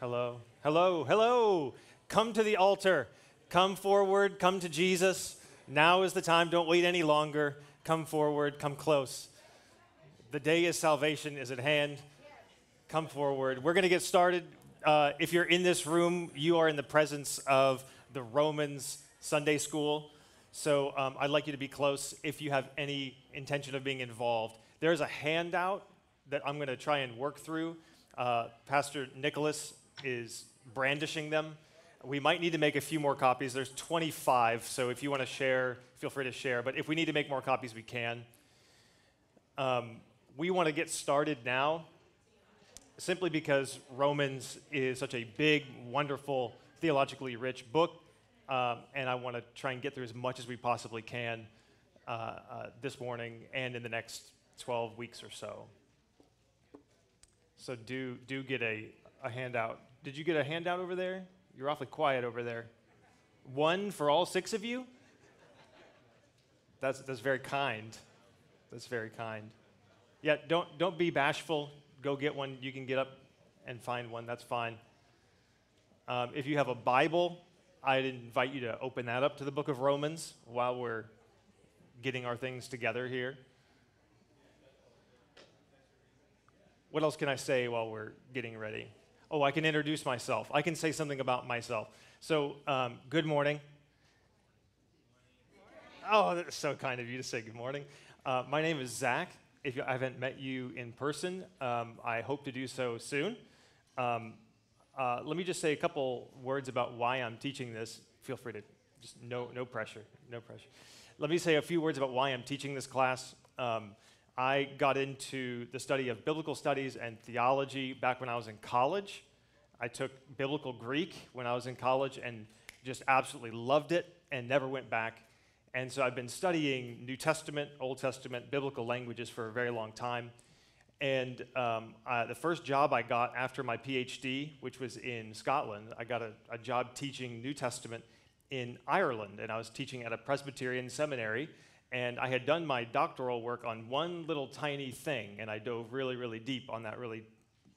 Hello. Hello. Hello. Come to the altar. Come forward. Come to Jesus. Now is the time. Don't wait any longer. Come forward. Come close. The day of salvation is at hand. Come forward. We're going to get started. Uh, if you're in this room, you are in the presence of the Romans Sunday School. So um, I'd like you to be close if you have any intention of being involved. There's a handout that I'm going to try and work through. Uh, Pastor Nicholas is brandishing them. We might need to make a few more copies. There's 25, so if you want to share, feel free to share. But if we need to make more copies, we can. Um, we want to get started now simply because Romans is such a big, wonderful, theologically rich book, um, and I want to try and get through as much as we possibly can uh, uh, this morning and in the next 12 weeks or so. So do, do get a, a handout. Did you get a handout over there? You're awfully quiet over there. One for all six of you? That's, that's very kind. That's very kind. Yeah, don't, don't be bashful. Go get one. You can get up and find one. That's fine. Um, if you have a Bible, I'd invite you to open that up to the book of Romans while we're getting our things together here. What else can I say while we're getting ready? Oh, I can introduce myself. I can say something about myself. So, um, good morning. Oh, that's so kind of you to say good morning. Uh, my name is Zach. If you, I haven't met you in person, um, I hope to do so soon. Um, uh, let me just say a couple words about why I'm teaching this. Feel free to just no, no pressure, no pressure. Let me say a few words about why I'm teaching this class. Um, I got into the study of biblical studies and theology back when I was in college. I took biblical Greek when I was in college and just absolutely loved it and never went back. And so I've been studying New Testament, Old Testament, biblical languages for a very long time. And um, the first job I got after my PhD, which was in Scotland, I got a, a job teaching New Testament in Ireland. And I was teaching at a Presbyterian seminary and I had done my doctoral work on one little tiny thing, and I dove really, really deep on that really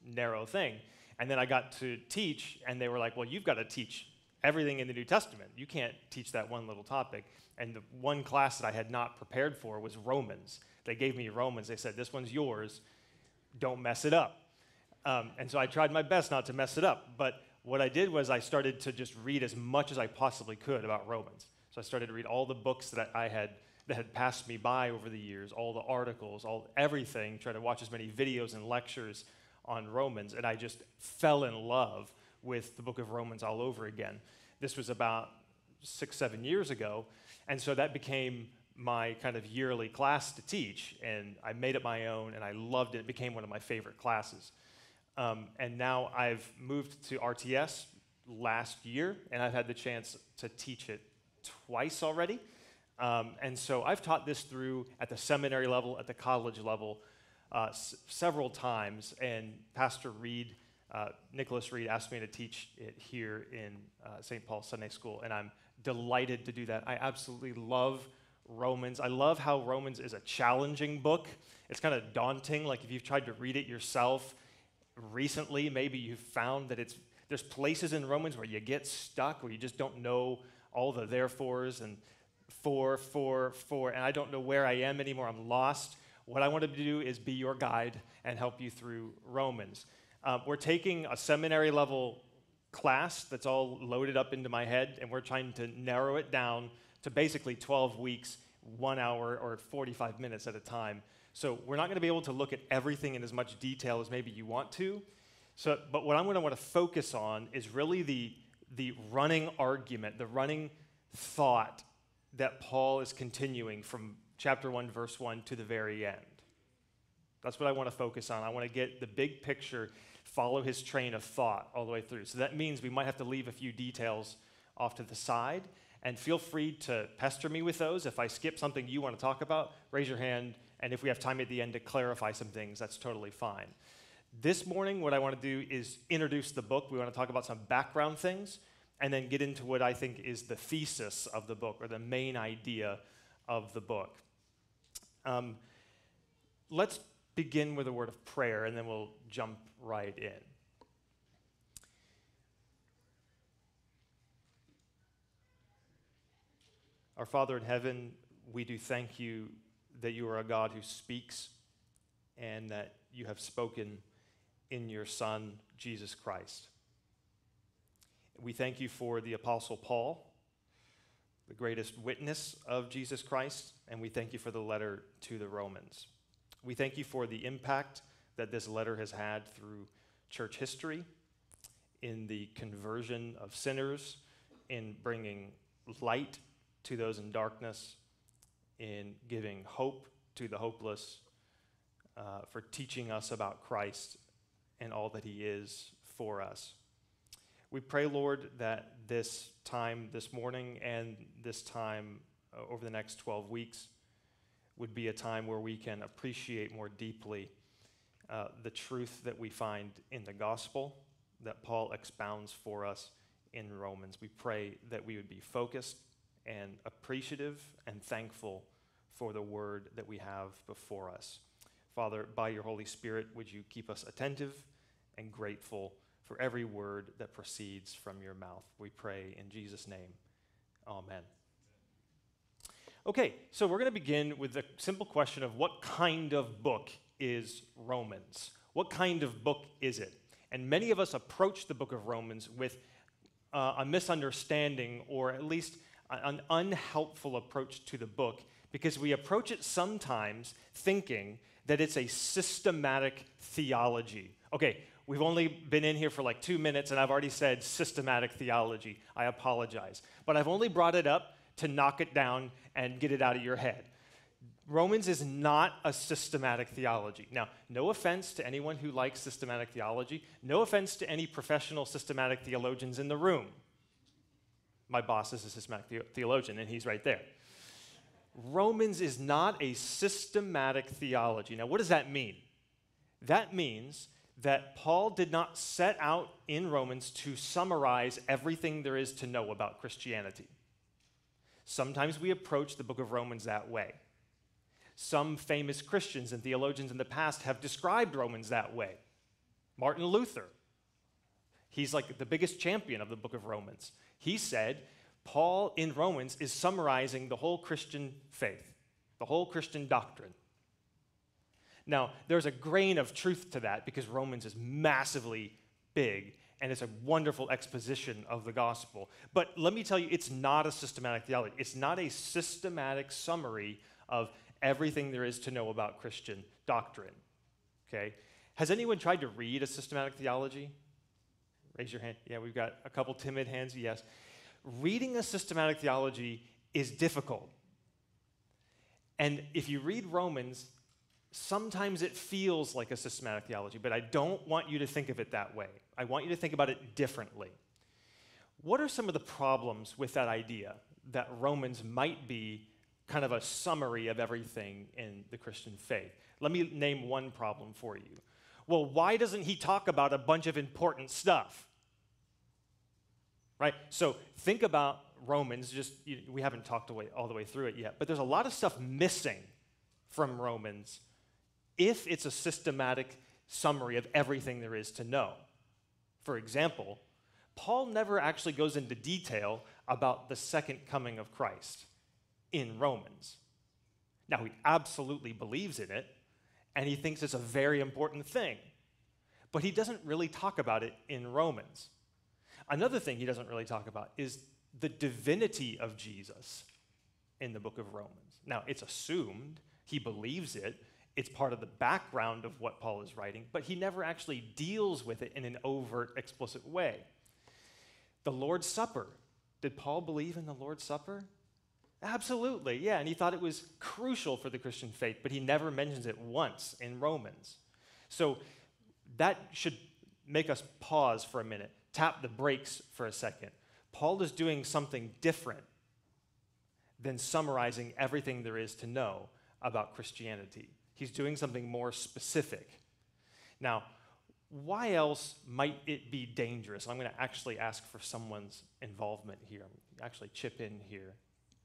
narrow thing. And then I got to teach, and they were like, Well, you've got to teach everything in the New Testament. You can't teach that one little topic. And the one class that I had not prepared for was Romans. They gave me Romans. They said, This one's yours. Don't mess it up. Um, and so I tried my best not to mess it up. But what I did was I started to just read as much as I possibly could about Romans. So I started to read all the books that I had that had passed me by over the years, all the articles, all everything, try to watch as many videos and lectures on Romans, and I just fell in love with the book of Romans all over again. This was about six, seven years ago, and so that became my kind of yearly class to teach, and I made it my own, and I loved it. It became one of my favorite classes. Um, and now I've moved to RTS last year, and I've had the chance to teach it twice already. Um, and so I've taught this through at the seminary level, at the college level, uh, s- several times. And Pastor Reed, uh, Nicholas Reed, asked me to teach it here in uh, St. Paul Sunday School. And I'm delighted to do that. I absolutely love Romans. I love how Romans is a challenging book. It's kind of daunting. Like if you've tried to read it yourself recently, maybe you've found that it's there's places in Romans where you get stuck, where you just don't know all the therefores and for, for, for, and I don't know where I am anymore. I'm lost. What I want to do is be your guide and help you through Romans. Um, we're taking a seminary level class that's all loaded up into my head, and we're trying to narrow it down to basically 12 weeks, one hour, or 45 minutes at a time. So we're not going to be able to look at everything in as much detail as maybe you want to. So, but what I'm going to want to focus on is really the, the running argument, the running thought that Paul is continuing from chapter 1, verse 1 to the very end. That's what I want to focus on. I want to get the big picture, follow his train of thought all the way through. So that means we might have to leave a few details off to the side. And feel free to pester me with those. If I skip something you want to talk about, raise your hand. And if we have time at the end to clarify some things, that's totally fine. This morning, what I want to do is introduce the book. We want to talk about some background things and then get into what I think is the thesis of the book or the main idea of the book. Um, let's begin with a word of prayer and then we'll jump right in. Our Father in heaven, we do thank you that you are a God who speaks and that you have spoken in your Son, Jesus Christ. We thank you for the Apostle Paul, the greatest witness of Jesus Christ, and we thank you for the letter to the Romans. We thank you for the impact that this letter has had through church history, in the conversion of sinners, in bringing light to those in darkness, in giving hope to the hopeless, uh, for teaching us about Christ and all that He is for us. We pray, Lord, that this time this morning and this time uh, over the next 12 weeks would be a time where we can appreciate more deeply uh, the truth that we find in the gospel that Paul expounds for us in Romans. We pray that we would be focused and appreciative and thankful for the word that we have before us. Father, by your Holy Spirit, would you keep us attentive and grateful for every word that proceeds from your mouth? We pray in Jesus' name. Amen. Okay, so we're going to begin with the simple question of what kind of book is Romans? What kind of book is it? And many of us approach the book of Romans with uh, a misunderstanding or at least an unhelpful approach to the book because we approach it sometimes thinking that it's a systematic theology. Okay, we've only been in here for like two minutes and I've already said systematic theology. I apologize. But I've only brought it up to knock it down and get it out of your head. Romans is not a systematic theology. Now, no offense to anyone who likes systematic theology, no offense to any professional systematic theologians in the room. My boss is a systematic the- theologian, and he's right there. Romans is not a systematic theology. Now, what does that mean? That means that Paul did not set out in Romans to summarize everything there is to know about Christianity. Sometimes we approach the book of Romans that way. Some famous Christians and theologians in the past have described Romans that way. Martin Luther, he's like the biggest champion of the book of Romans. He said, Paul in Romans is summarizing the whole Christian faith, the whole Christian doctrine. Now, there's a grain of truth to that because Romans is massively big and it's a wonderful exposition of the gospel. But let me tell you, it's not a systematic theology. It's not a systematic summary of everything there is to know about Christian doctrine. Okay? Has anyone tried to read a systematic theology? Raise your hand. Yeah, we've got a couple timid hands. Yes. Reading a systematic theology is difficult. And if you read Romans, sometimes it feels like a systematic theology, but I don't want you to think of it that way. I want you to think about it differently. What are some of the problems with that idea that Romans might be kind of a summary of everything in the Christian faith. Let me name one problem for you. Well, why doesn't he talk about a bunch of important stuff? Right? So think about Romans, just we haven't talked all the way through it yet, but there's a lot of stuff missing from Romans if it's a systematic summary of everything there is to know. For example, Paul never actually goes into detail about the second coming of Christ in Romans. Now, he absolutely believes in it, and he thinks it's a very important thing, but he doesn't really talk about it in Romans. Another thing he doesn't really talk about is the divinity of Jesus in the book of Romans. Now, it's assumed, he believes it, it's part of the background of what Paul is writing, but he never actually deals with it in an overt, explicit way. The Lord's Supper. Did Paul believe in the Lord's Supper? Absolutely, yeah. And he thought it was crucial for the Christian faith, but he never mentions it once in Romans. So that should make us pause for a minute, tap the brakes for a second. Paul is doing something different than summarizing everything there is to know about Christianity. He's doing something more specific. Now, why else might it be dangerous? I'm going to actually ask for someone's involvement here. Actually, chip in here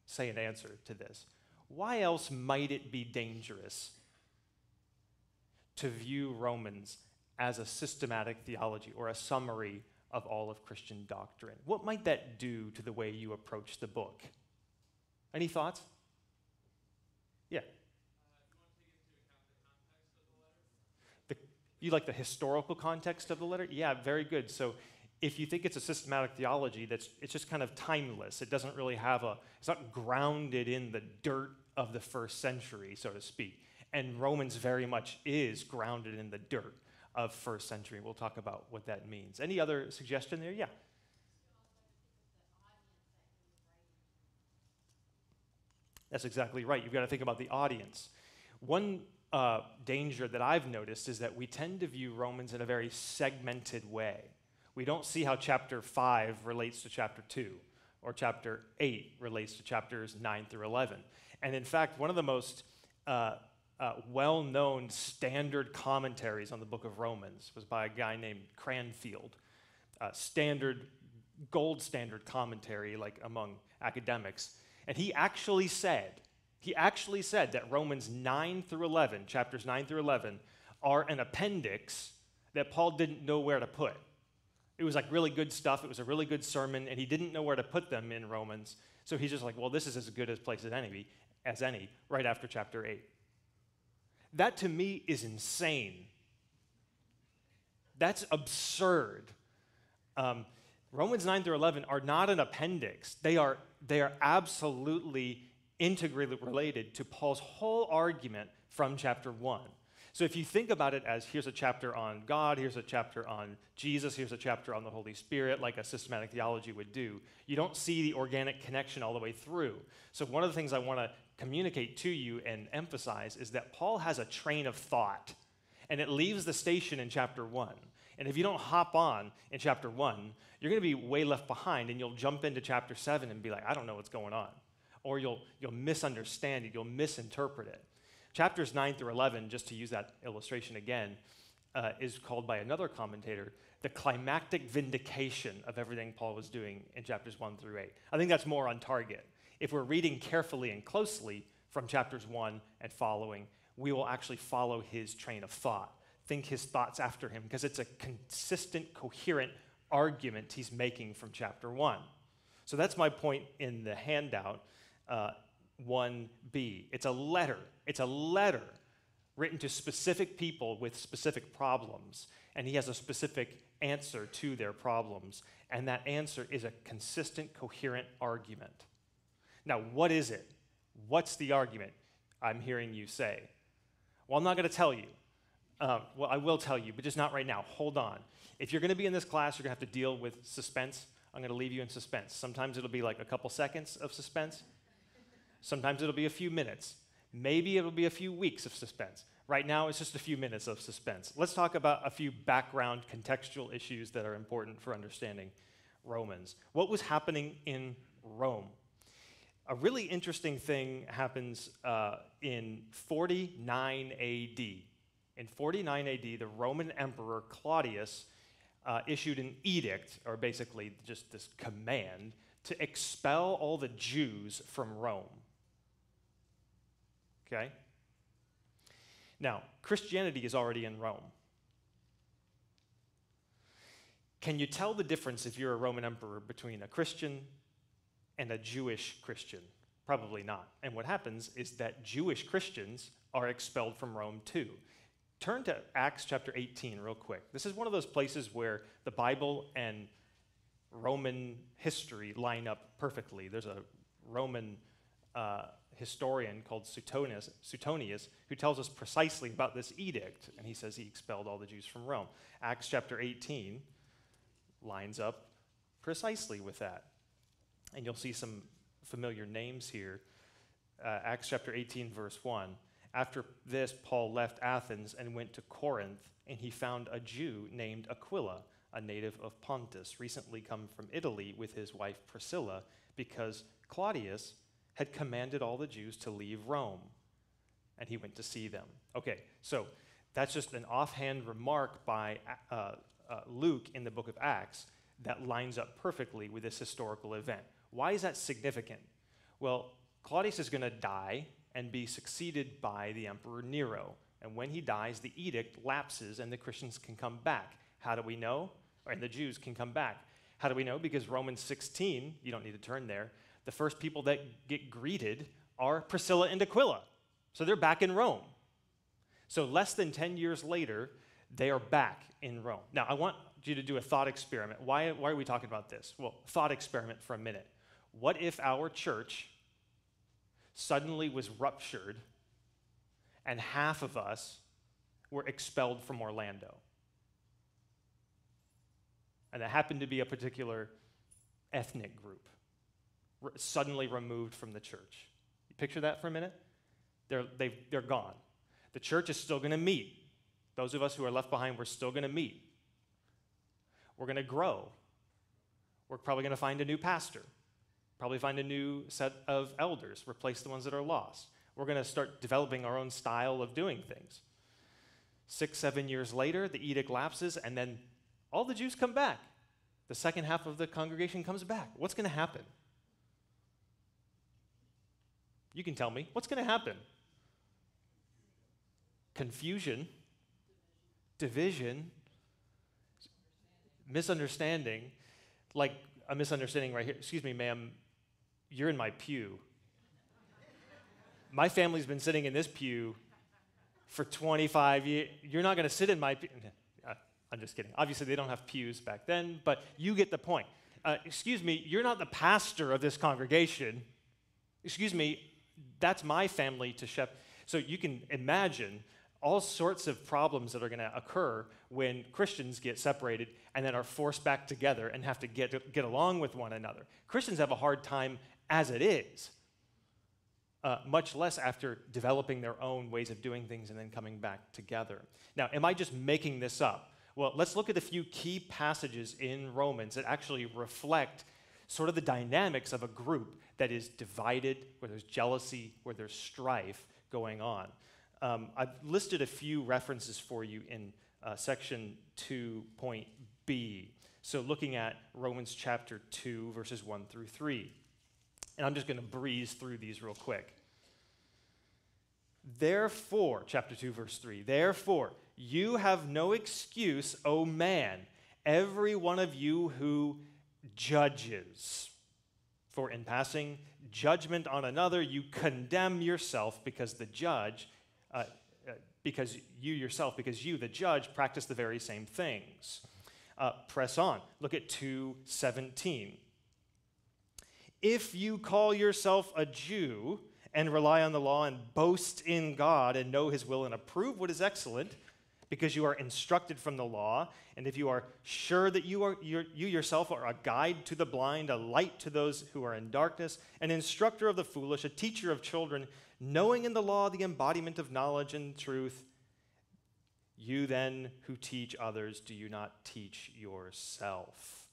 say an answer to this. Why else might it be dangerous to view Romans as a systematic theology or a summary of all of Christian doctrine? What might that do to the way you approach the book? Any thoughts? Yeah. The, you like the historical context of the letter? Yeah, very good. So if you think it's a systematic theology that's it's just kind of timeless it doesn't really have a it's not grounded in the dirt of the first century so to speak and romans very much is grounded in the dirt of first century we'll talk about what that means any other suggestion there yeah That's exactly right. You've got to think about the audience. One uh, danger that I've noticed is that we tend to view Romans in a very segmented way. We don't see how chapter 5 relates to chapter 2, or chapter 8 relates to chapters 9 through 11. And in fact, one of the most uh, uh, well known standard commentaries on the book of Romans was by a guy named Cranfield. Uh, standard, gold standard commentary, like among academics. And he actually said, he actually said that Romans 9 through 11, chapters 9 through 11, are an appendix that Paul didn't know where to put. It was like really good stuff. It was a really good sermon, and he didn't know where to put them in Romans. So he's just like, well, this is as good a place as any, as any, right after chapter 8. That to me is insane. That's absurd. Um, Romans 9 through 11 are not an appendix, they are they are absolutely integrally related to Paul's whole argument from chapter 1. So if you think about it as here's a chapter on God, here's a chapter on Jesus, here's a chapter on the Holy Spirit, like a systematic theology would do, you don't see the organic connection all the way through. So one of the things I want to communicate to you and emphasize is that Paul has a train of thought, and it leaves the station in chapter 1. And if you don't hop on in chapter 1, you're going to be way left behind and you'll jump into chapter 7 and be like, I don't know what's going on. Or you'll, you'll misunderstand it, you'll misinterpret it. Chapters 9 through 11, just to use that illustration again, uh, is called by another commentator the climactic vindication of everything Paul was doing in chapters 1 through 8. I think that's more on target. If we're reading carefully and closely from chapters 1 and following, we will actually follow his train of thought, think his thoughts after him, because it's a consistent, coherent argument he's making from chapter 1. So that's my point in the handout uh, 1b. It's a letter. It's a letter written to specific people with specific problems, and he has a specific answer to their problems. And that answer is a consistent, coherent argument. Now, what is it? What's the argument I'm hearing you say? Well, I'm not going to tell you. Um, well, I will tell you, but just not right now. Hold on. If you're going to be in this class, you're going to have to deal with suspense. I'm going to leave you in suspense. Sometimes it'll be like a couple seconds of suspense. Sometimes it'll be a few minutes. Maybe it'll be a few weeks of suspense. Right now, it's just a few minutes of suspense. Let's talk about a few background contextual issues that are important for understanding Romans. What was happening in Rome? A really interesting thing happens uh, in 49 AD. In 49 AD, the Roman Emperor Claudius uh, issued an edict, or basically just this command, to expel all the Jews from Rome. Okay? Now, Christianity is already in Rome. Can you tell the difference if you're a Roman emperor between a Christian and a Jewish Christian? Probably not. And what happens is that Jewish Christians are expelled from Rome too. Turn to Acts chapter 18 real quick. This is one of those places where the Bible and Roman history line up perfectly. There's a Roman uh, historian called Suetonius, Suetonius who tells us precisely about this edict, and he says he expelled all the Jews from Rome. Acts chapter 18 lines up precisely with that. And you'll see some familiar names here. Uh, Acts chapter 18, verse 1. After this, Paul left Athens and went to Corinth, and he found a Jew named Aquila, a native of Pontus, recently come from Italy with his wife Priscilla, because Claudius had commanded all the Jews to leave Rome, and he went to see them. Okay, so that's just an offhand remark by uh, uh, Luke in the book of Acts that lines up perfectly with this historical event. Why is that significant? Well, Claudius is going to die and be succeeded by the Emperor Nero. And when he dies, the edict lapses and the Christians can come back. How do we know? And the Jews can come back. How do we know? Because Romans 16, you don't need to turn there, the first people that get greeted are Priscilla and Aquila. So they're back in Rome. So less than 10 years later, they are back in Rome. Now, I want you to do a thought experiment. Why, why are we talking about this? Well, thought experiment for a minute. What if our church suddenly was ruptured and half of us were expelled from Orlando? And it happened to be a particular ethnic group suddenly removed from the church. You picture that for a minute? They're, they they're gone. The church is still going to meet. Those of us who are left behind, we're still going to meet. We're going to grow. We're probably going to find a new pastor, probably find a new set of elders, replace the ones that are lost. We're going to start developing our own style of doing things. Six, seven years later, the edict lapses, and then all the Jews come back. The second half of the congregation comes back. What's going to happen? You can tell me. What's going to happen? Confusion, division, misunderstanding. Like a misunderstanding right here. Excuse me, ma'am, you're in my pew. My family's been sitting in this pew for 25 years. You're not going to sit in my pew. Uh, I'm just kidding. Obviously, they don't have pews back then, but you get the point. Uh, excuse me, you're not the pastor of this congregation. Excuse me, that's my family to shepherd. So you can imagine all sorts of problems that are going to occur when Christians get separated and then are forced back together and have to get, get along with one another. Christians have a hard time as it is, uh, much less after developing their own ways of doing things and then coming back together. Now, am I just making this up? Well, let's look at a few key passages in Romans that actually reflect sort of the dynamics of a group that is divided, where there's jealousy, where there's strife going on. Um, I've listed a few references for you in uh, section 2.b. So, looking at Romans chapter 2, verses 1 through 3. And I'm just going to breeze through these real quick. Therefore, chapter 2, verse 3, therefore, you have no excuse, O man, every one of you who judges. For in passing judgment on another, you condemn yourself because the judge, uh, uh, because you yourself, because you, the judge, practice the very same things. Uh, press on. Look at 217. If you call yourself a Jew and rely on the law and boast in God and know his will and approve what is excellent, because you are instructed from the law, and if you are sure that you, are, you yourself are a guide to the blind, a light to those who are in darkness, an instructor of the foolish, a teacher of children, knowing in the law the embodiment of knowledge and truth, you then who teach others, do you not teach yourself?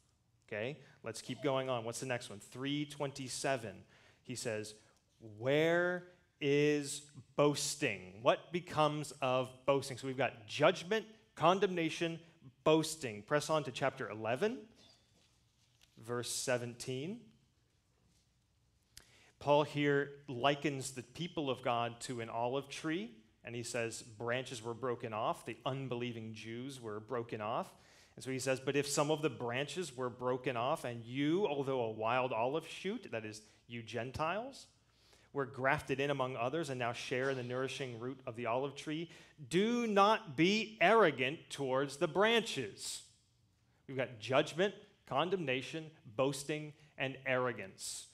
Okay, let's keep going on. What's the next one? 327. He says, Where is boasting. What becomes of boasting? So we've got judgment, condemnation, boasting. Press on to chapter 11, verse 17. Paul here likens the people of God to an olive tree, and he says branches were broken off. The unbelieving Jews were broken off. And so he says, But if some of the branches were broken off, and you, although a wild olive shoot, that is, you Gentiles, were grafted in among others and now share in the nourishing root of the olive tree. Do not be arrogant towards the branches. We've got judgment, condemnation, boasting, and arrogance.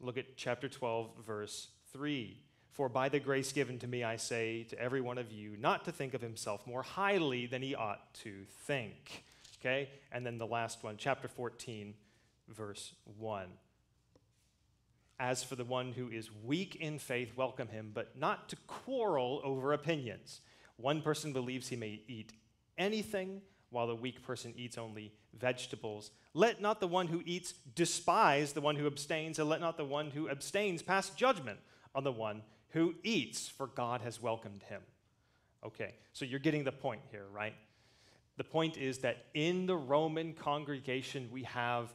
Look at chapter 12, verse 3. For by the grace given to me, I say to every one of you, not to think of himself more highly than he ought to think. Okay? And then the last one, chapter 14, verse 1. As for the one who is weak in faith, welcome him, but not to quarrel over opinions. One person believes he may eat anything, while the weak person eats only vegetables. Let not the one who eats despise the one who abstains, and let not the one who abstains pass judgment on the one who eats, for God has welcomed him. Okay, so you're getting the point here, right? The point is that in the Roman congregation, we have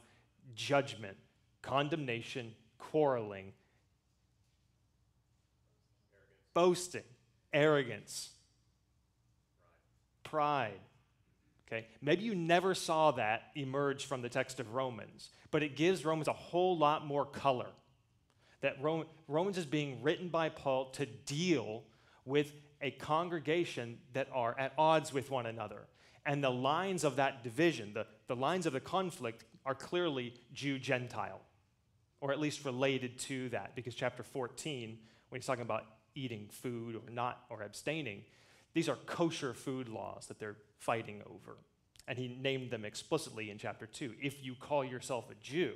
judgment, condemnation, quarreling, boasting, arrogance, pride. Okay? Maybe you never saw that emerge from the text of Romans, but it gives Romans a whole lot more color. That Romans is being written by Paul to deal with a congregation that are at odds with one another. And the lines of that division, the, the lines of the conflict, are clearly Jew Gentile, or at least related to that, because chapter 14, when he's talking about eating food or not or abstaining, these are kosher food laws that they're fighting over. And he named them explicitly in chapter 2. If you call yourself a Jew,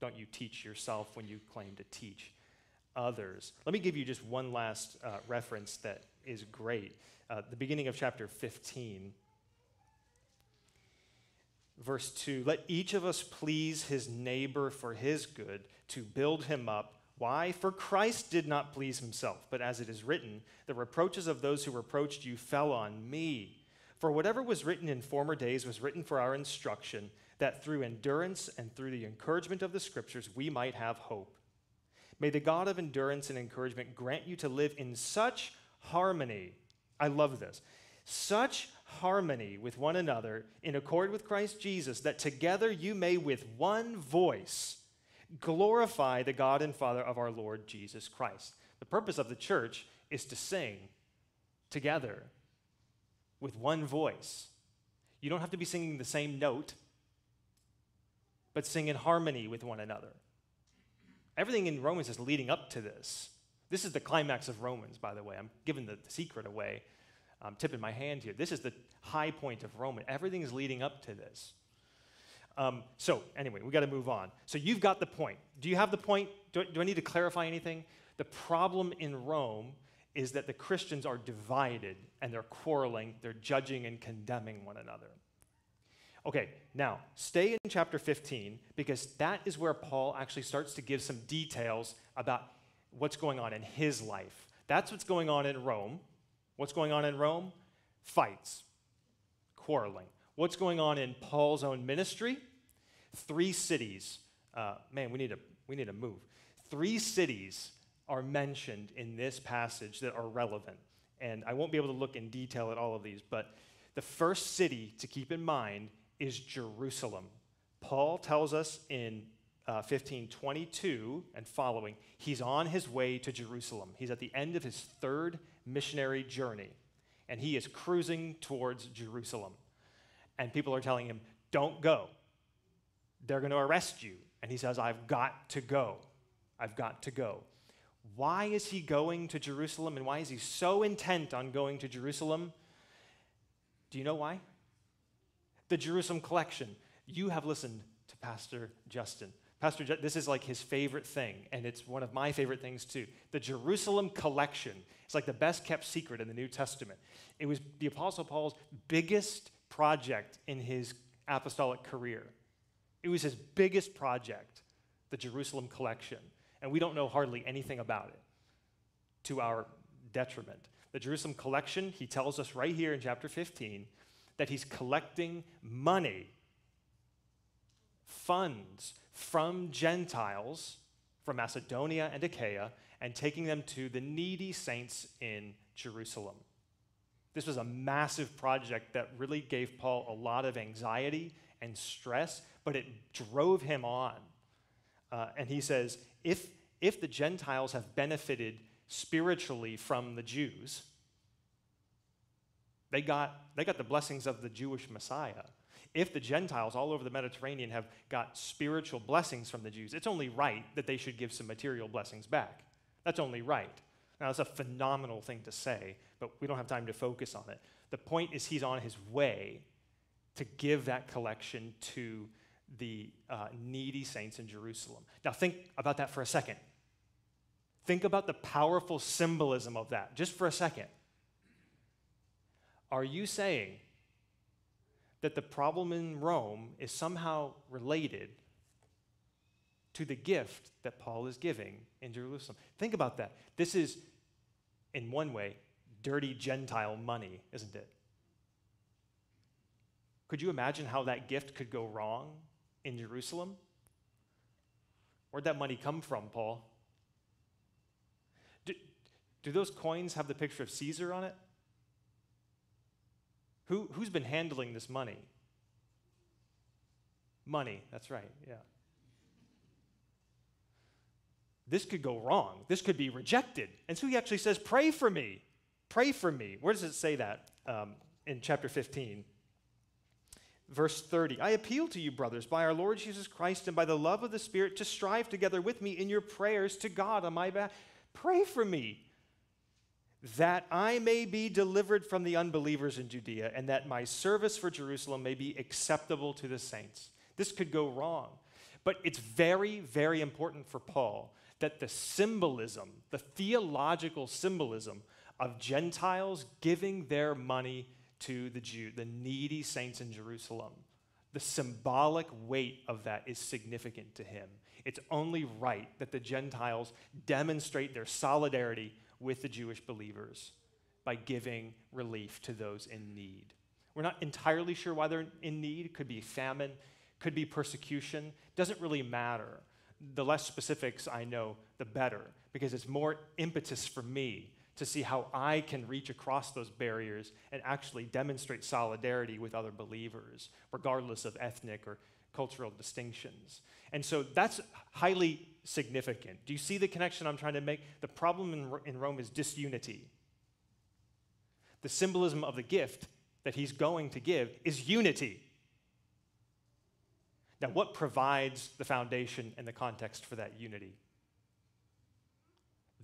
don't you teach yourself when you claim to teach others? Let me give you just one last uh, reference that is great. Uh, the beginning of chapter 15, verse 2 Let each of us please his neighbor for his good, to build him up why? For Christ did not please himself, but as it is written, the reproaches of those who reproached you fell on me. For whatever was written in former days was written for our instruction, that through endurance and through the encouragement of the Scriptures we might have hope. May the God of endurance and encouragement grant you to live in such harmony. I love this. Such harmony with one another in accord with Christ Jesus, that together you may with one voice glorify the God and Father of our Lord Jesus Christ. The purpose of the church is to sing together with one voice. You don't have to be singing the same note, but sing in harmony with one another. Everything in Romans is leading up to this. This is the climax of Romans, by the way. I'm giving the secret away. I'm tipping my hand here. This is the high point of Romans. Everything is leading up to this. Um, so, anyway, we got to move on. So, you've got the point. Do you have the point? Do, do I need to clarify anything? The problem in Rome is that the Christians are divided and they're quarreling, they're judging and condemning one another. Okay, now stay in chapter 15 because that is where Paul actually starts to give some details about what's going on in his life. That's what's going on in Rome. What's going on in Rome? Fights, quarreling. What's going on in Paul's own ministry? Three cities. Uh, man, we need, to, we need to move. Three cities are mentioned in this passage that are relevant. And I won't be able to look in detail at all of these, but the first city to keep in mind is Jerusalem. Paul tells us in uh, 1522 and following, he's on his way to Jerusalem. He's at the end of his third missionary journey, and he is cruising towards Jerusalem and people are telling him, Don't go. They're going to arrest you. And he says, I've got to go. I've got to go. Why is he going to Jerusalem and why is he so intent on going to Jerusalem? Do you know why? The Jerusalem collection. You have listened to Pastor Justin. Pastor, this is like his favorite thing, and it's one of my favorite things too. The Jerusalem collection. It's like the best kept secret in the New Testament. It was the Apostle Paul's biggest project in his apostolic career. It was his biggest project, the Jerusalem collection, and we don't know hardly anything about it to our detriment. The Jerusalem collection, he tells us right here in chapter 15 that he's collecting money, funds from Gentiles from Macedonia and Achaia and taking them to the needy saints in Jerusalem. This was a massive project that really gave Paul a lot of anxiety and stress, but it drove him on. Uh, and he says, if, if the Gentiles have benefited spiritually from the Jews, they got, they got the blessings of the Jewish Messiah. If the Gentiles all over the Mediterranean have got spiritual blessings from the Jews, it's only right that they should give some material blessings back. That's only right. Now, that's a phenomenal thing to say, but we don't have time to focus on it. The point is, he's on his way to give that collection to the uh, needy saints in Jerusalem. Now, think about that for a second. Think about the powerful symbolism of that, just for a second. Are you saying that the problem in Rome is somehow related to the gift that Paul is giving in Jerusalem? Think about that. This is in one way, dirty Gentile money, isn't it? Could you imagine how that gift could go wrong in Jerusalem? Where'd that money come from, Paul? Do, do those coins have the picture of Caesar on it? Who, who's been handling this money? Money, that's right, yeah. This could go wrong. This could be rejected. And so he actually says, Pray for me. Pray for me. Where does it say that um, in chapter 15? Verse 30 I appeal to you, brothers, by our Lord Jesus Christ and by the love of the Spirit, to strive together with me in your prayers to God on my behalf. Pray for me that I may be delivered from the unbelievers in Judea and that my service for Jerusalem may be acceptable to the saints. This could go wrong. But it's very, very important for Paul that the symbolism, the theological symbolism of Gentiles giving their money to the Jew, the needy saints in Jerusalem, the symbolic weight of that is significant to him. It's only right that the Gentiles demonstrate their solidarity with the Jewish believers by giving relief to those in need. We're not entirely sure why they're in need. It could be famine, could be persecution. Doesn't really matter. The less specifics I know, the better, because it's more impetus for me to see how I can reach across those barriers and actually demonstrate solidarity with other believers, regardless of ethnic or cultural distinctions. And so that's highly significant. Do you see the connection I'm trying to make? The problem in, in Rome is disunity. The symbolism of the gift that he's going to give is unity. Now, what provides the foundation and the context for that unity?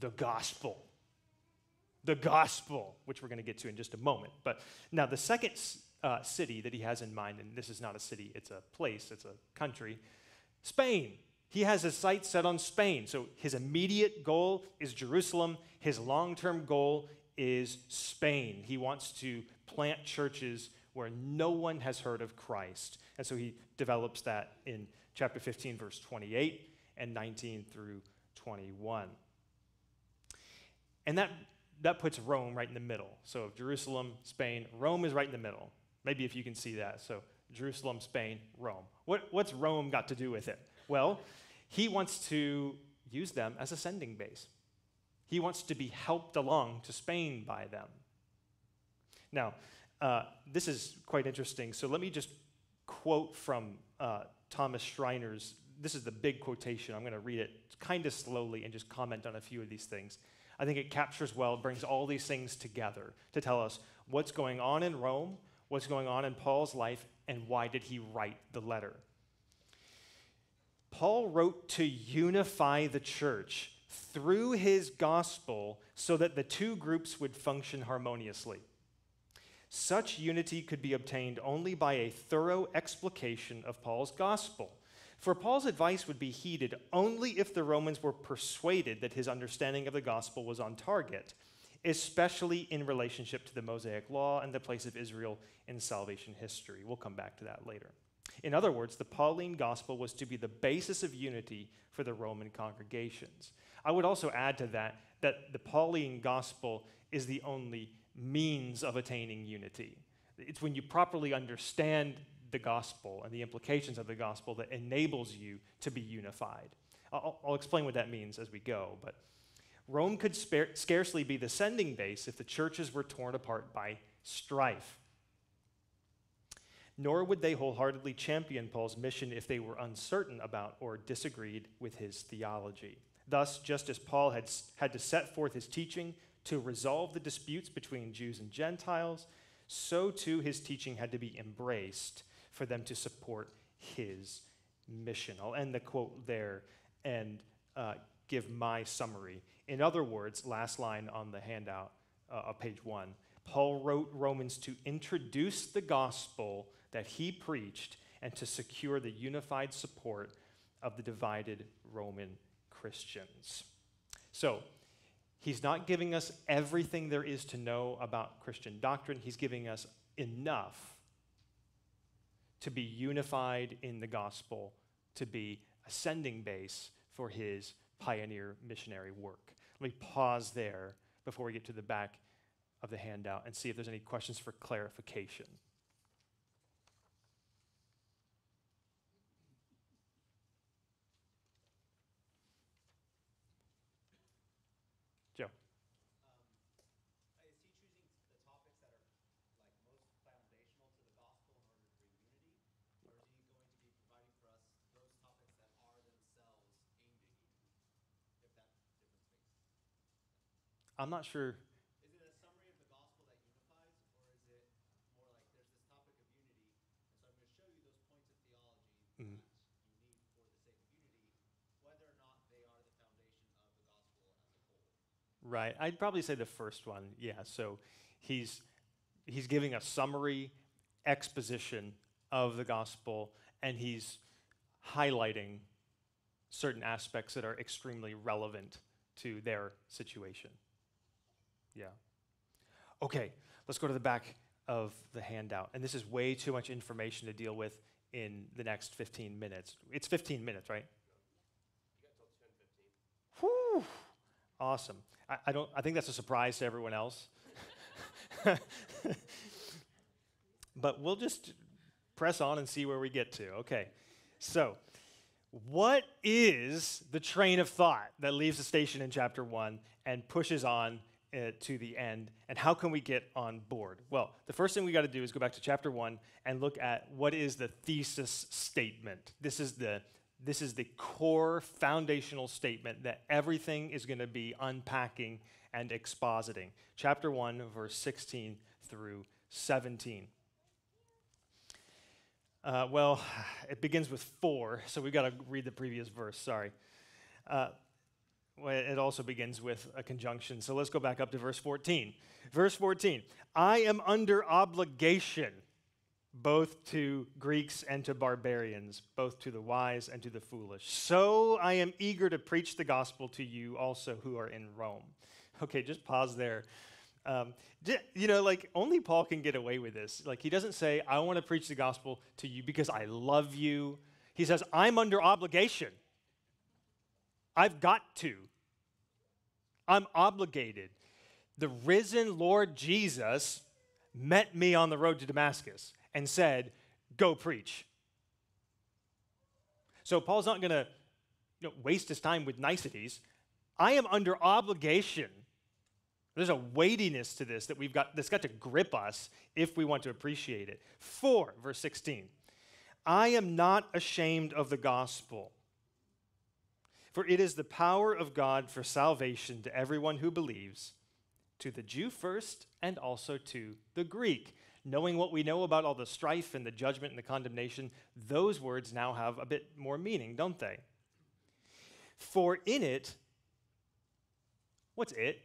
The gospel. The gospel, which we're going to get to in just a moment. But now, the second uh, city that he has in mind, and this is not a city, it's a place, it's a country, Spain. He has his sights set on Spain. So his immediate goal is Jerusalem. His long term goal is Spain. He wants to plant churches where no one has heard of Christ. And so he develops that in chapter 15, verse 28 and 19 through 21. And that, that puts Rome right in the middle. So Jerusalem, Spain, Rome is right in the middle. Maybe if you can see that. So Jerusalem, Spain, Rome. What, what's Rome got to do with it? Well, he wants to use them as a sending base. He wants to be helped along to Spain by them. Now, uh, this is quite interesting. So let me just quote from uh, Thomas Schreiner's. This is the big quotation. I'm going to read it kind of slowly and just comment on a few of these things. I think it captures well, brings all these things together to tell us what's going on in Rome, what's going on in Paul's life, and why did he write the letter. Paul wrote to unify the church through his gospel so that the two groups would function harmoniously. Such unity could be obtained only by a thorough explication of Paul's gospel. For Paul's advice would be heeded only if the Romans were persuaded that his understanding of the gospel was on target, especially in relationship to the Mosaic law and the place of Israel in salvation history. We'll come back to that later. In other words, the Pauline gospel was to be the basis of unity for the Roman congregations. I would also add to that that the Pauline gospel is the only means of attaining unity. It's when you properly understand the gospel and the implications of the gospel that enables you to be unified. I'll, I'll explain what that means as we go, but Rome could spare, scarcely be the sending base if the churches were torn apart by strife nor would they wholeheartedly champion Paul's mission if they were uncertain about or disagreed with his theology. Thus, just as Paul had, had to set forth his teaching to resolve the disputes between Jews and Gentiles, so too his teaching had to be embraced for them to support his mission. I'll end the quote there and uh, give my summary. In other words, last line on the handout uh, of page one Paul wrote Romans to introduce the gospel that he preached and to secure the unified support of the divided Roman Christians. So, he's not giving us everything there is to know about Christian doctrine, he's giving us enough to be unified in the gospel, to be a sending base for his pioneer missionary work. Let me pause there before we get to the back of the handout and see if there's any questions for clarification. I'm not sure. Is it a summary of the gospel that unifies, or is it more like there's this topic of unity, and so I'm going to show you those points of theology Mhm. that you need for the sake of unity, whether or not they are the foundation of the gospel as a whole. Right. I'd probably say the first one. Yeah. So he's he's giving a summary exposition of the gospel and he's highlighting certain aspects that are extremely relevant to their situation. Yeah. Okay, let's go to the back of the handout. And this is way too much information to deal with in the next 15 minutes. It's 15 minutes, right? Whew. Awesome. I, I don't I think that's a surprise to everyone else. but we'll just press on and see where we get to. Okay. So, what is the train of thought that leaves the station in chapter 1 and pushes on uh, to the end and how can we get on board? Well, the first thing we got to do is go back to chapter 1 and look at what is the thesis statement. This is the this is the core foundational statement that everything is going to be unpacking and expositing. Chapter 1 verse 16 through 17. Uh, well, it begins with for, so we've got to read the previous verse. Sorry. Uh, it also begins with a conjunction. So let's go back up to verse 14. Verse 14 I am under obligation both to Greeks and to barbarians, both to the wise and to the foolish. So I am eager to preach the gospel to you also who are in Rome. Okay, just pause there. Um, you know, like only Paul can get away with this. Like he doesn't say, I want to preach the gospel to you because I love you. He says, I'm under obligation. I've got to. I'm obligated. The risen Lord Jesus met me on the road to Damascus and said, Go preach. So Paul's not going to you know, waste his time with niceties. I am under obligation. There's a weightiness to this that we've got that's got to grip us if we want to appreciate it. 4 verse 16. I am not ashamed of the gospel. For it is the power of God for salvation to everyone who believes, to the Jew first and also to the Greek. Knowing what we know about all the strife and the judgment and the condemnation, those words now have a bit more meaning, don't they? For in it, what's it?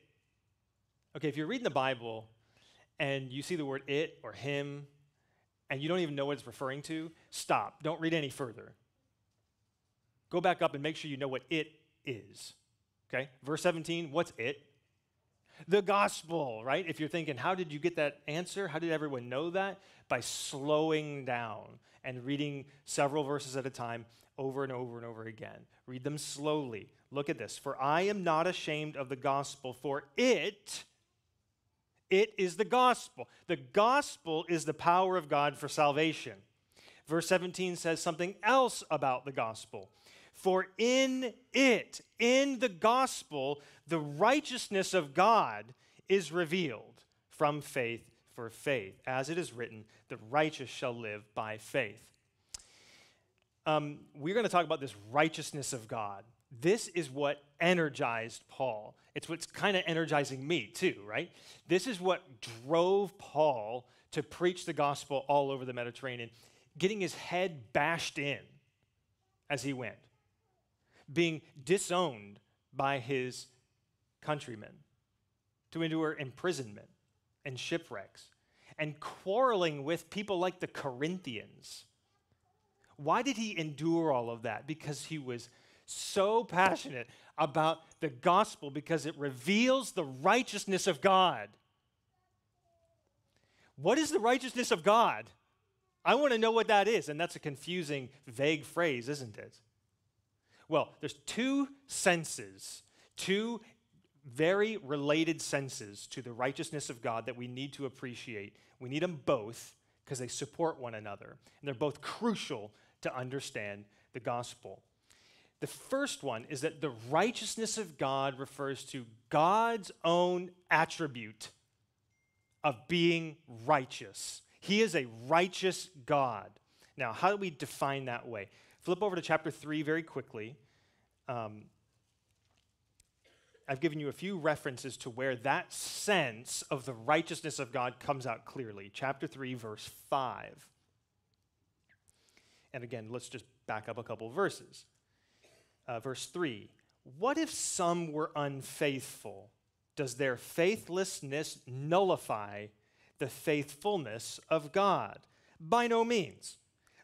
Okay, if you're reading the Bible and you see the word it or him and you don't even know what it's referring to, stop. Don't read any further. Go back up and make sure you know what it is. Okay? Verse 17, what's it? The gospel, right? If you're thinking, how did you get that answer? How did everyone know that? By slowing down and reading several verses at a time over and over and over again. Read them slowly. Look at this. For I am not ashamed of the gospel, for it it is the gospel. The gospel is the power of God for salvation. Verse 17 says something else about the gospel. For in it, in the gospel, the righteousness of God is revealed from faith for faith. As it is written, the righteous shall live by faith. Um, we're going to talk about this righteousness of God. This is what energized Paul. It's what's kind of energizing me, too, right? This is what drove Paul to preach the gospel all over the Mediterranean, getting his head bashed in as he went, being disowned by his countrymen, to endure imprisonment and shipwrecks, and quarreling with people like the Corinthians. Why did he endure all of that? Because he was so passionate about the gospel because it reveals the righteousness of God. What is the righteousness of God? I want to know what that is. And that's a confusing, vague phrase, isn't it? Well, there's two senses, two very related senses to the righteousness of God that we need to appreciate. We need them both because they support one another, and they're both crucial to understand the gospel. The first one is that the righteousness of God refers to God's own attribute of being righteous. He is a righteous God. Now, how do we define that way? Flip over to chapter 3 very quickly. Um, I've given you a few references to where that sense of the righteousness of God comes out clearly. Chapter 3, verse 5. And again, let's just back up a couple verses. Uh, verse 3 What if some were unfaithful? Does their faithlessness nullify the faithfulness of God? By no means.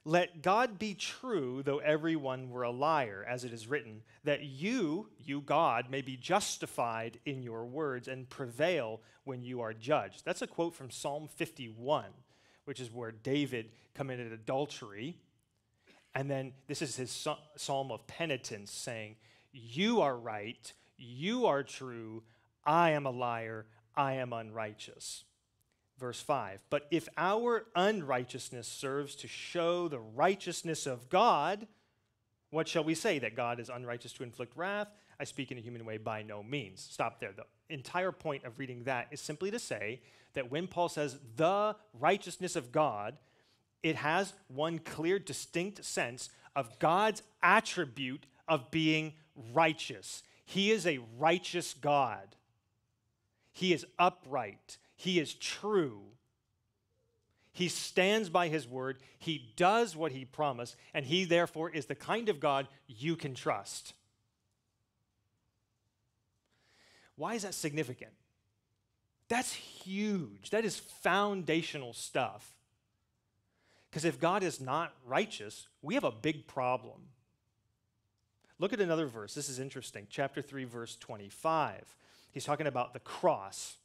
Let God be true, though everyone were a liar, as it is written, that you, you God, may be justified in your words and prevail when you are judged. That's a quote from Psalm 51, which is where David committed adultery. And then this is his psalm of penitence saying, You are right, you are true, I am a liar, I am unrighteous. Verse 5 But if our unrighteousness serves to show the righteousness of God, what shall we say? That God is unrighteous to inflict wrath? I speak in a human way by no means. Stop there. The entire point of reading that is simply to say that when Paul says the righteousness of God, it has one clear, distinct sense of God's attribute of being righteous. He is a righteous God. He is upright. He is true. He stands by his word. He does what he promised, and he therefore is the kind of God you can trust. Why is that significant? That's huge. That is foundational stuff. Because if God is not righteous, we have a big problem. Look at another verse. This is interesting. Chapter 3, verse 25. He's talking about the cross.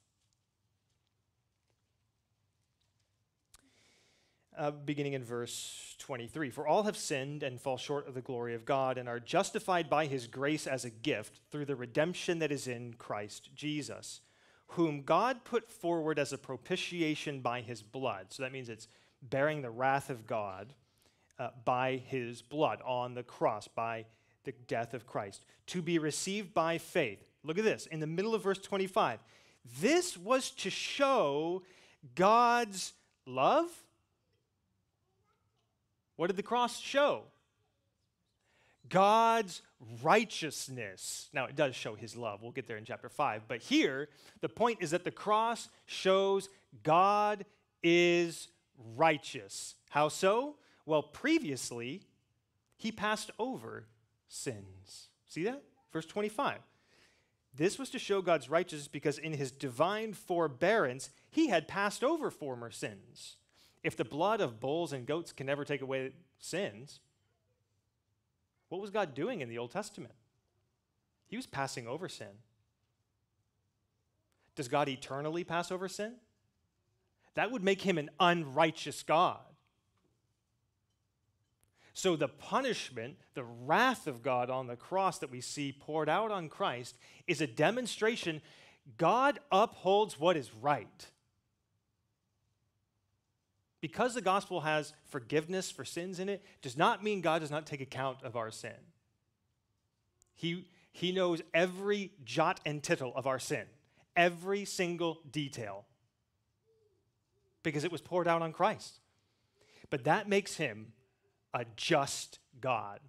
Uh, beginning in verse 23 For all have sinned and fall short of the glory of God and are justified by his grace as a gift through the redemption that is in Christ Jesus, whom God put forward as a propitiation by his blood. So that means it's bearing the wrath of God uh, by his blood on the cross, by the death of Christ, to be received by faith. Look at this in the middle of verse 25. This was to show God's love. What did the cross show? God's righteousness. Now, it does show his love. We'll get there in chapter 5. But here, the point is that the cross shows God is righteous. How so? Well, previously, he passed over sins. See that? Verse 25. This was to show God's righteousness because in his divine forbearance, he had passed over former sins. If the blood of bulls and goats can never take away sins, what was God doing in the Old Testament? He was passing over sin. Does God eternally pass over sin? That would make him an unrighteous God. So, the punishment, the wrath of God on the cross that we see poured out on Christ is a demonstration God upholds what is right. Because the gospel has forgiveness for sins in it, does not mean God does not take account of our sin. He, he knows every jot and tittle of our sin, every single detail because it was poured out on Christ. But that makes him a just God.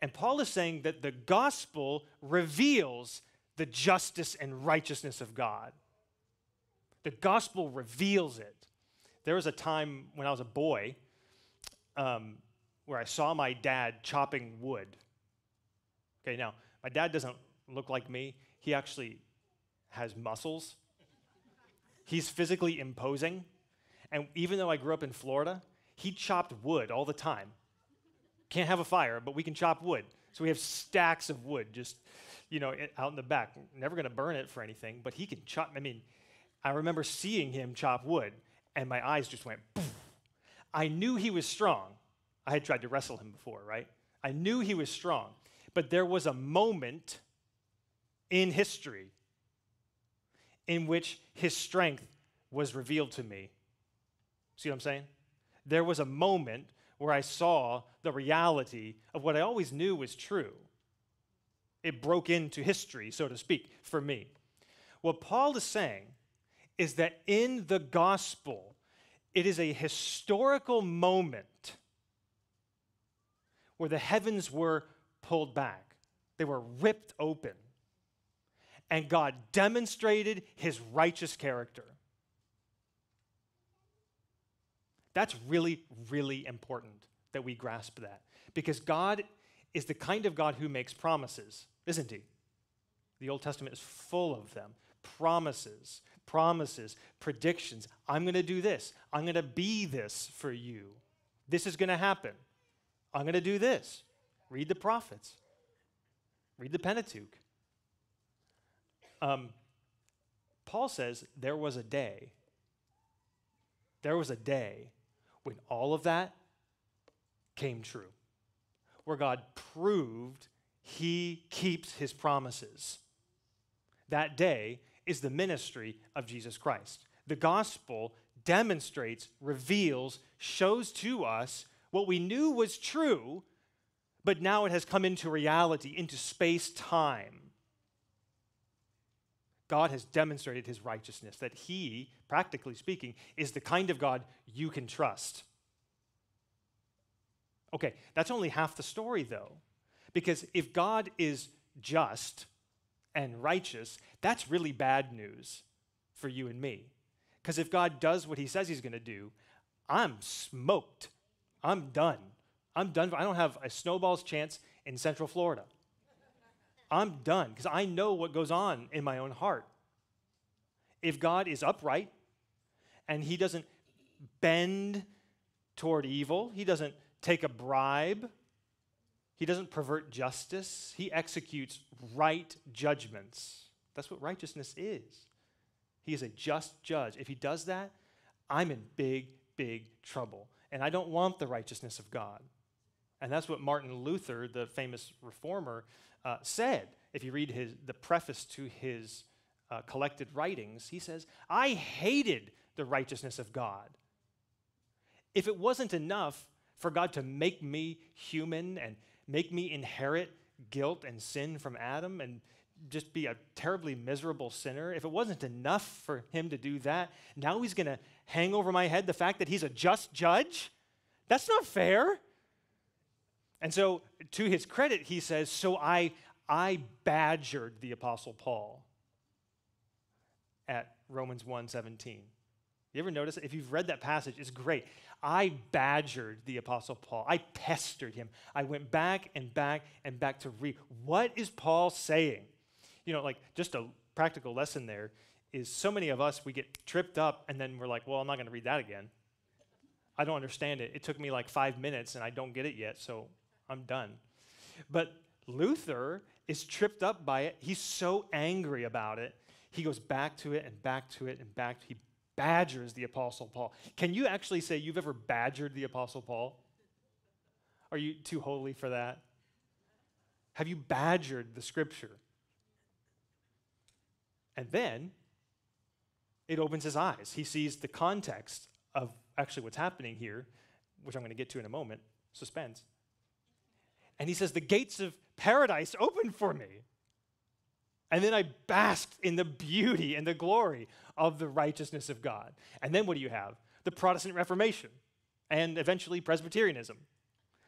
And Paul is saying that the gospel reveals the justice and righteousness of God. The gospel reveals it. There was a time when I was a boy um, where I saw my dad chopping wood. Okay, now, my dad doesn't look like me, he actually has muscles. He's physically imposing. And even though I grew up in Florida, he chopped wood all the time. Can't have a fire, but we can chop wood. So we have stacks of wood just, you know, out in the back. Never going to burn it for anything, but he can chop. I mean, I remember seeing him chop wood, and my eyes just went. Poof. I knew he was strong. I had tried to wrestle him before, right? I knew he was strong, but there was a moment in history in which his strength was revealed to me. See what I'm saying? There was a moment where I saw the reality of what I always knew was true. It broke into history, so to speak, for me. What Paul is saying is that in the gospel, it is a historical moment where the heavens were pulled back. They were ripped open. And God demonstrated his righteous character. That's really, really important that we grasp that. Because God is the kind of God who makes promises, isn't he? The Old Testament is full of them promises, promises, predictions. I'm going to do this. I'm going to be this for you. This is going to happen. I'm going to do this. Read the prophets, read the Pentateuch. Um, Paul says there was a day, there was a day when all of that came true, where God proved he keeps his promises. That day is the ministry of Jesus Christ. The gospel demonstrates, reveals, shows to us what we knew was true, but now it has come into reality, into space time. God has demonstrated his righteousness, that he, practically speaking, is the kind of God you can trust. Okay, that's only half the story, though. Because if God is just and righteous, that's really bad news for you and me. Because if God does what he says he's going to do, I'm smoked. I'm done. I'm done. I don't have a snowball's chance in Central Florida. I'm done because I know what goes on in my own heart. If God is upright and he doesn't bend toward evil, he doesn't take a bribe, he doesn't pervert justice, he executes right judgments. That's what righteousness is. He is a just judge. If he does that, I'm in big, big trouble. And I don't want the righteousness of God. And that's what Martin Luther, the famous reformer, uh, said. If you read his, the preface to his uh, collected writings, he says, I hated the righteousness of God. If it wasn't enough for God to make me human and make me inherit guilt and sin from Adam and just be a terribly miserable sinner, if it wasn't enough for him to do that, now he's going to hang over my head the fact that he's a just judge? That's not fair. And so, to his credit, he says, So I, I badgered the Apostle Paul at Romans 1:17. You ever notice? If you've read that passage, it's great. I badgered the Apostle Paul. I pestered him. I went back and back and back to read. What is Paul saying? You know, like just a practical lesson there is so many of us, we get tripped up and then we're like, well, I'm not going to read that again. I don't understand it. It took me like five minutes and I don't get it yet, so I'm done. But Luther is tripped up by it. He's so angry about it. He goes back to it and back to it and back. He badgers the Apostle Paul. Can you actually say you've ever badgered the Apostle Paul? Are you too holy for that? Have you badgered the scripture? And then it opens his eyes. He sees the context of actually what's happening here, which I'm going to get to in a moment. Suspense. And he says, The gates of paradise open for me. And then I basked in the beauty and the glory of the righteousness of God. And then what do you have? The Protestant Reformation and eventually Presbyterianism.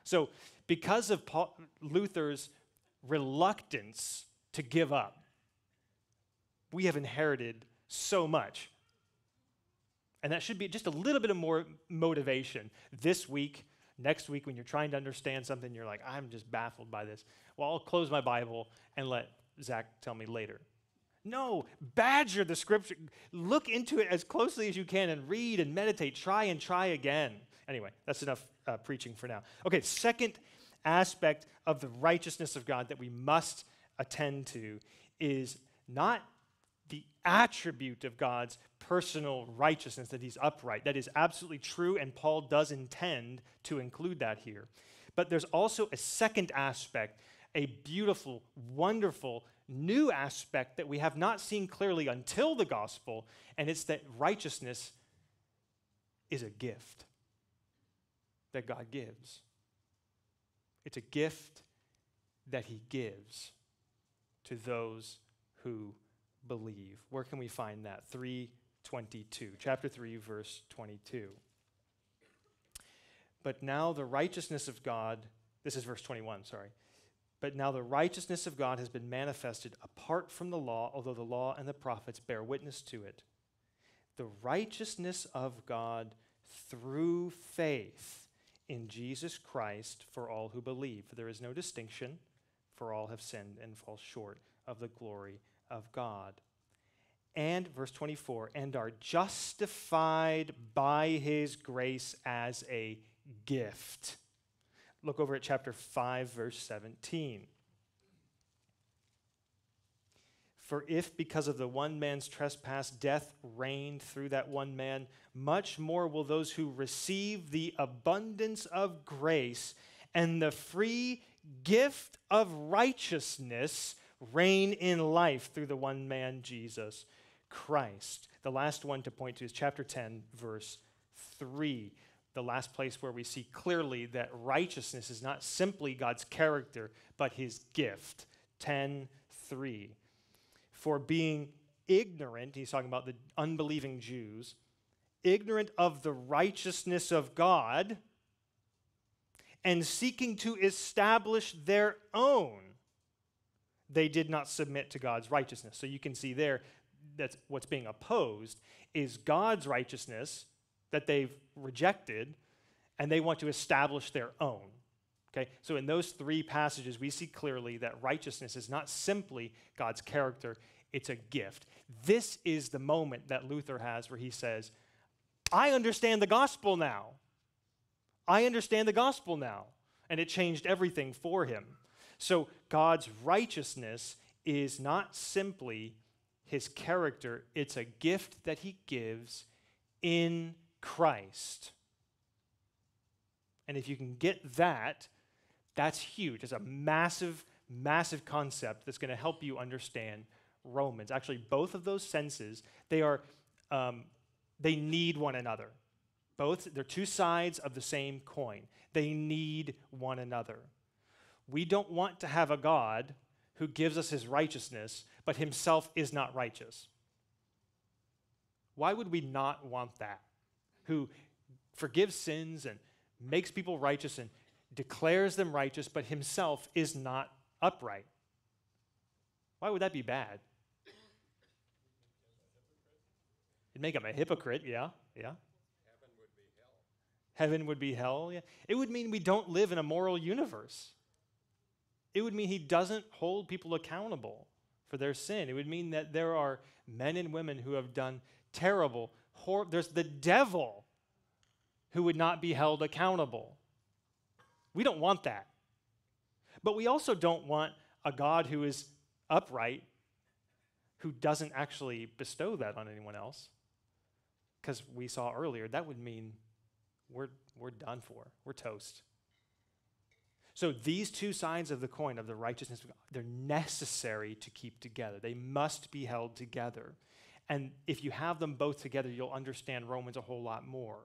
So, because of Paul, Luther's reluctance to give up, we have inherited so much. And that should be just a little bit of more motivation this week, next week, when you're trying to understand something, you're like, I'm just baffled by this. Well, I'll close my Bible and let Zach tell me later. No, badger the scripture. Look into it as closely as you can and read and meditate. Try and try again. Anyway, that's enough uh, preaching for now. Okay, second aspect of the righteousness of God that we must attend to is not the attribute of God's personal righteousness, that he's upright. That is absolutely true, and Paul does intend to include that here. But there's also a second aspect a beautiful, wonderful, new aspect that we have not seen clearly until the gospel, and it's that righteousness is a gift that God gives. It's a gift that He gives to those who believe. Where can we find that? 322, chapter 3, verse 22. But now the righteousness of God, this is verse 21, sorry. But now the righteousness of God has been manifested apart from the law, although the law and the prophets bear witness to it. The righteousness of God through faith in Jesus Christ for all who believe. For there is no distinction, for all have sinned and fall short of the glory of God. And, verse 24, and are justified by his grace as a gift. Look over at chapter 5, verse 17. For if because of the one man's trespass death reigned through that one man, much more will those who receive the abundance of grace and the free gift of righteousness reign in life through the one man, Jesus Christ. The last one to point to is chapter 10, verse 3 the last place where we see clearly that righteousness is not simply God's character, but his gift. 10 3. For being ignorant, he's talking about the unbelieving Jews, ignorant of the righteousness of God, and seeking to establish their own, they did not submit to God's righteousness. So you can see there that's what's being opposed is God's righteousness that they've rejected and they want to establish their own. Okay? So in those three passages, we see clearly that righteousness is not simply God's character, it's a gift. This is the moment that Luther has where he says, I understand the gospel now. I understand the gospel now. And it changed everything for him. So God's righteousness is not simply his character, it's a gift that he gives in Christ. And if you can get that, that's huge. It's a massive, massive concept that's going to help you understand Romans. Actually, both of those senses, they are, um, they need one another. Both, they're two sides of the same coin. They need one another. We don't want to have a God who gives us his righteousness, but himself is not righteous. Why would we not want that? Who forgives sins and makes people righteous and declares them righteous, but himself is not upright. Why would that be bad? It'd make him a hypocrite, yeah, yeah. Heaven would be hell. Heaven would be hell, yeah. It would mean we don't live in a moral universe. It would mean he doesn't hold people accountable for their sin. It would mean that there are men and women who have done terrible, hor- there's the devil who would not be held accountable. We don't want that. But we also don't want a God who is upright, who doesn't actually bestow that on anyone else. Because we saw earlier, that would mean we're, we're done for, we're toast. So these two sides of the coin of the righteousness of God, they're necessary to keep together. They must be held together. And if you have them both together, you'll understand Romans a whole lot more.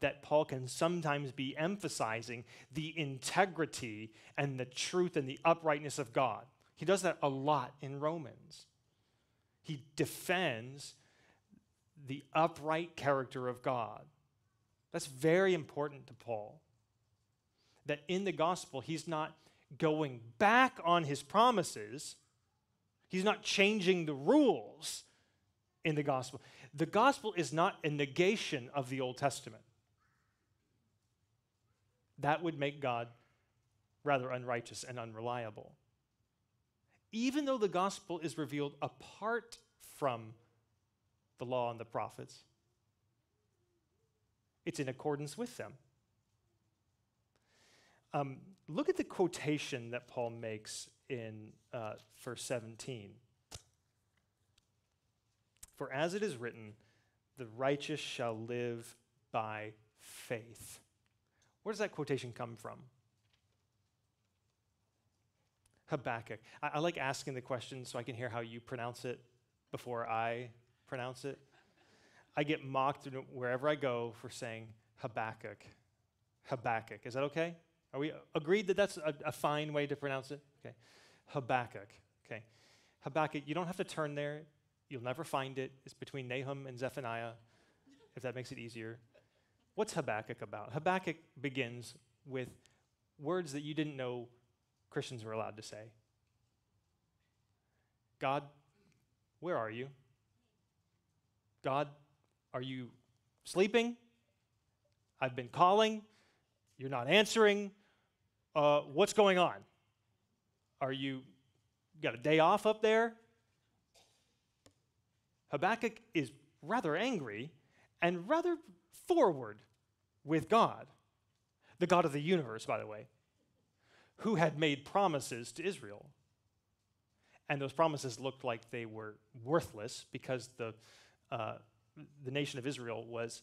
That Paul can sometimes be emphasizing the integrity and the truth and the uprightness of God. He does that a lot in Romans. He defends the upright character of God. That's very important to Paul. That in the gospel, he's not going back on his promises, he's not changing the rules in the gospel. The gospel is not a negation of the Old Testament. That would make God rather unrighteous and unreliable. Even though the gospel is revealed apart from the law and the prophets, it's in accordance with them. Um, look at the quotation that Paul makes in uh, verse 17. For as it is written, the righteous shall live by faith. Where does that quotation come from? Habakkuk. I, I, like asking the question so I can hear how you pronounce it before I pronounce it. I get mocked wherever I go for saying Habakkuk. Habakkuk. Is that okay? Are we agreed that that's a, a fine way to pronounce it? Okay. Habakkuk. Okay. Habakkuk, you don't have to turn there. You'll never find it. It's between Nahum and Zephaniah, if that makes it easier. What's Habakkuk about? Habakkuk begins with words that you didn't know Christians were allowed to say. God, where are you? God, are you sleeping? I've been calling. You're not answering. Uh, what's going on? Are you got a day off up there? Habakkuk is rather angry and rather forward with God, the God of the universe, by the way, who had made promises to Israel. And those promises looked like they were worthless because the, uh, the nation of Israel was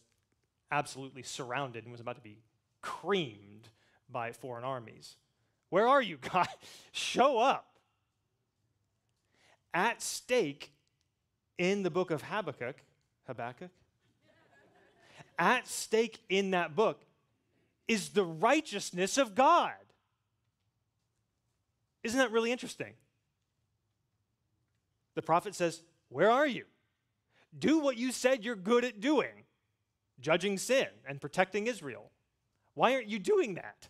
absolutely surrounded and was about to be creamed by foreign armies. Where are you, God? Show up. At stake in the book of Habakkuk, Habakkuk, at stake in that book is the righteousness of God. Isn't that really interesting? The prophet says, Where are you? Do what you said you're good at doing, judging sin and protecting Israel. Why aren't you doing that?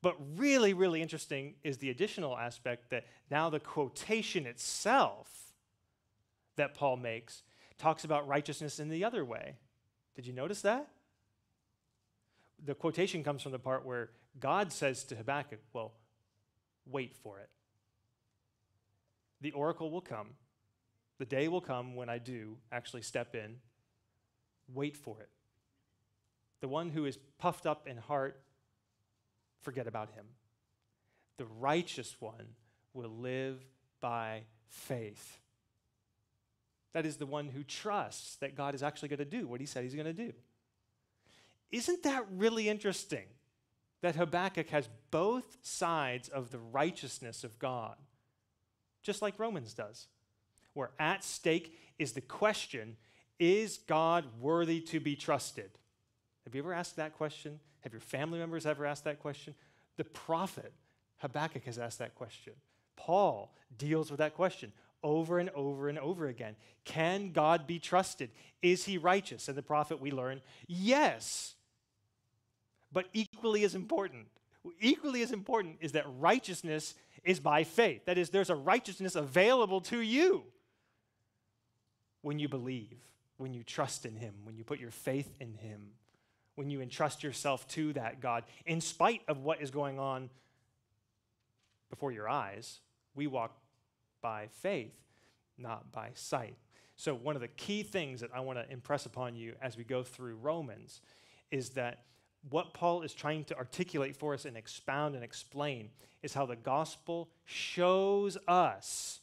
But really, really interesting is the additional aspect that now the quotation itself that Paul makes talks about righteousness in the other way. Did you notice that? The quotation comes from the part where God says to Habakkuk, Well, wait for it. The oracle will come. The day will come when I do actually step in. Wait for it. The one who is puffed up in heart, forget about him. The righteous one will live by faith. That is the one who trusts that God is actually going to do what he said he's going to do. Isn't that really interesting? That Habakkuk has both sides of the righteousness of God, just like Romans does, where at stake is the question is God worthy to be trusted? Have you ever asked that question? Have your family members ever asked that question? The prophet Habakkuk has asked that question. Paul deals with that question over and over and over again. Can God be trusted? Is he righteous? And the prophet, we learn, yes. But equally as important, equally as important is that righteousness is by faith. That is, there's a righteousness available to you when you believe, when you trust in him, when you put your faith in him, when you entrust yourself to that God, in spite of what is going on before your eyes. We walk by faith, not by sight. So, one of the key things that I want to impress upon you as we go through Romans is that what Paul is trying to articulate for us and expound and explain is how the gospel shows us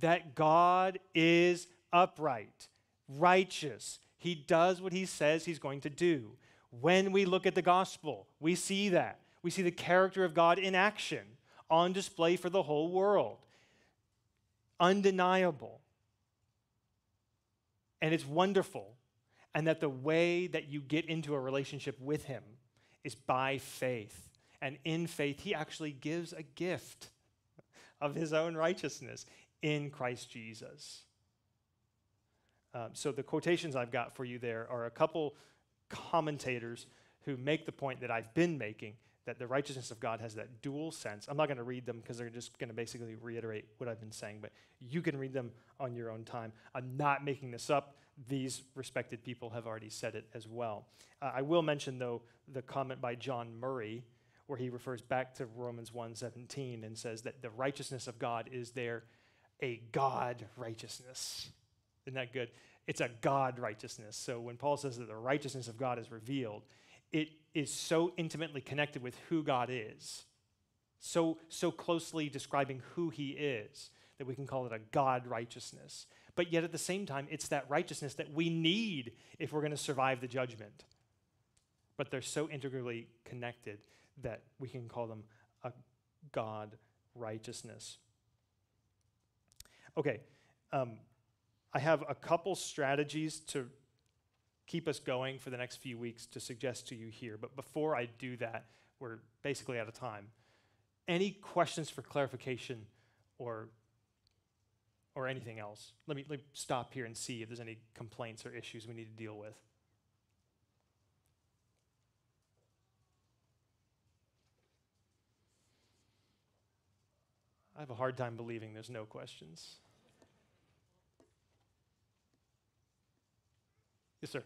that God is upright, righteous. He does what he says he's going to do. When we look at the gospel, we see that. We see the character of God in action on display for the whole world undeniable. And it's wonderful. And that the way that you get into a relationship with Him is by faith. And in faith, He actually gives a gift of His own righteousness in Christ Jesus. Um, so, the quotations I've got for you there are a couple commentators who make the point that I've been making that the righteousness of God has that dual sense. I'm not going to read them because they're just going to basically reiterate what I've been saying, but you can read them on your own time. I'm not making this up. These respected people have already said it as well. Uh, I will mention, though, the comment by John Murray, where he refers back to Romans 1:17 and says that the righteousness of God is there a God righteousness. Isn't that good? It's a God righteousness. So when Paul says that the righteousness of God is revealed, it is so intimately connected with who God is, so, so closely describing who he is, that we can call it a God righteousness. But yet at the same time, it's that righteousness that we need if we're going to survive the judgment. But they're so integrally connected that we can call them a God righteousness. Okay, um, I have a couple strategies to keep us going for the next few weeks to suggest to you here. But before I do that, we're basically out of time. Any questions for clarification or or anything else? Let me, let me stop here and see if there's any complaints or issues we need to deal with. I have a hard time believing there's no questions. Yes, sir.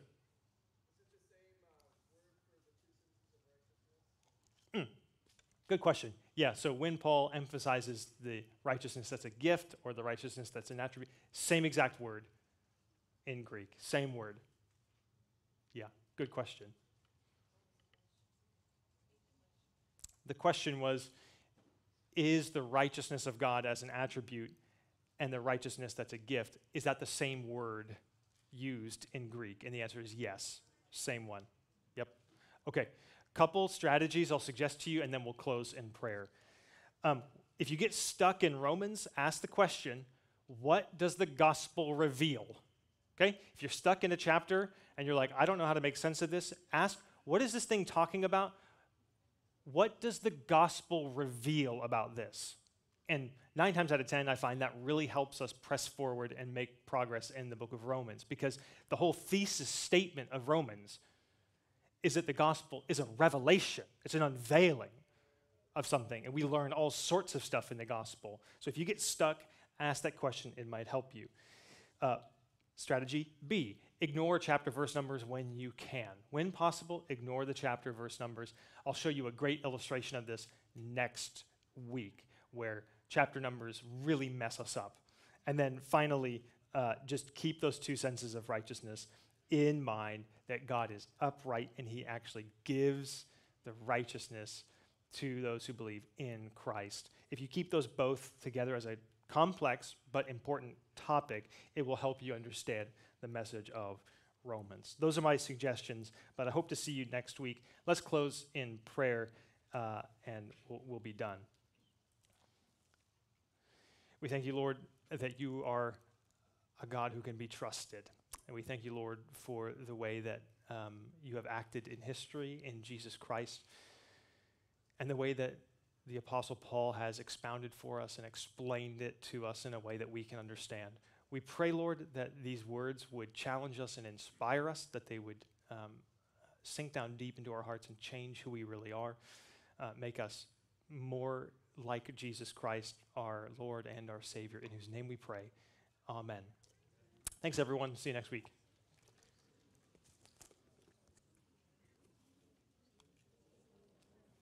Good question. Yeah, so when Paul emphasizes the righteousness that's a gift or the righteousness that's an attribute, same exact word in Greek, same word. Yeah, good question. The question was Is the righteousness of God as an attribute and the righteousness that's a gift, is that the same word used in Greek? And the answer is yes, same one. Yep. Okay, couple strategies I'll suggest to you, and then we'll close in prayer. Um, if you get stuck in Romans, ask the question what does the gospel reveal? Okay? If you're stuck in a chapter and you're like, I don't know how to make sense of this, ask, what is this thing talking about? What does the gospel reveal about this? And nine times out of 10, I find that really helps us press forward and make progress in the book of Romans because the whole thesis statement of Romans is that the gospel is a revelation, it's an unveiling of something. And we learn all sorts of stuff in the gospel. So if you get stuck, ask that question, it might help you. Uh, strategy B ignore chapter verse numbers when you can. When possible, ignore the chapter verse numbers. I'll show you a great illustration of this next week where chapter numbers really mess us up. And then finally, uh, just keep those two senses of righteousness in mind that God is upright and he actually gives the righteousness to those who believe in Christ. If you keep those both together as a complex but important topic, it will help you understand the message of Romans. Those are my suggestions, but I hope to see you next week. Let's close in prayer uh, and we'll, we'll be done. We thank you, Lord, that you are a God who can be trusted. And we thank you, Lord, for the way that um, you have acted in history in Jesus Christ and the way that the Apostle Paul has expounded for us and explained it to us in a way that we can understand. We pray, Lord, that these words would challenge us and inspire us, that they would um, sink down deep into our hearts and change who we really are, uh, make us more like Jesus Christ, our Lord and our Savior, in whose name we pray. Amen. Thanks, everyone. See you next week.